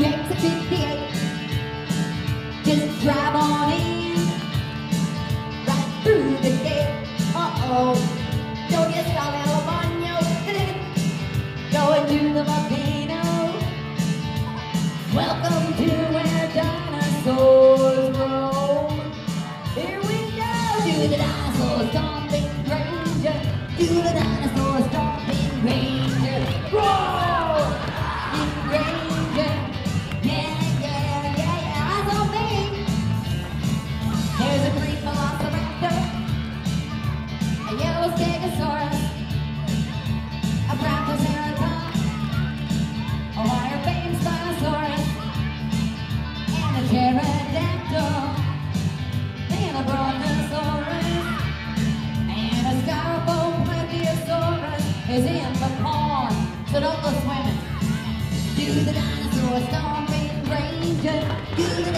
to exit 58. Just drive on in, right through the gate. Uh-oh, don't get started on your. Going to the volcano. Welcome to where dinosaurs roam. Here we go, do the dinosaurs, stomping Granger. Do the dinosaurs, stomping Granger. Is in the pond. So don't go swimming. Do the dinosaur stomping Granger. Do the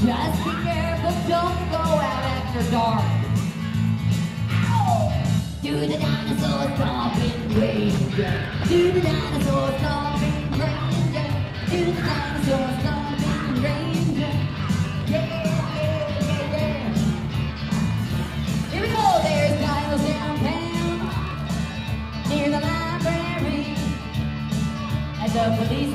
Just be careful, don't go out after dark. Do the dinosaur stomping Granger. Do the dinosaur stomping Granger. Do the dinosaur stomping Granger. Yeah, yeah, yeah, yeah. Here we go. There's downtown near the library, the police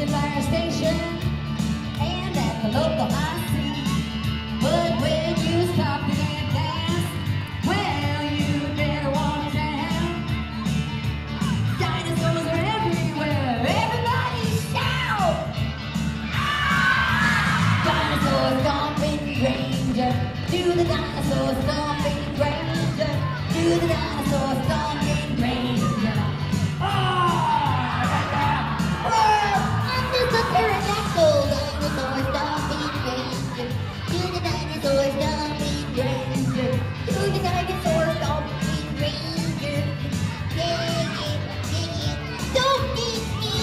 stomping Granger. Do the dinosaur stomping Granger. Do the dinosaur stomping Granger. Ah! Oh, oh, I'm just a pterodactyl dinosaur stomping Granger. Do the dinosaur stomping Granger. Do the dinosaur stomping Granger. Yeah, yeah, yeah, yeah. Don't beat me.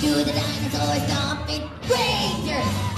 Do the dinosaur stomping Granger.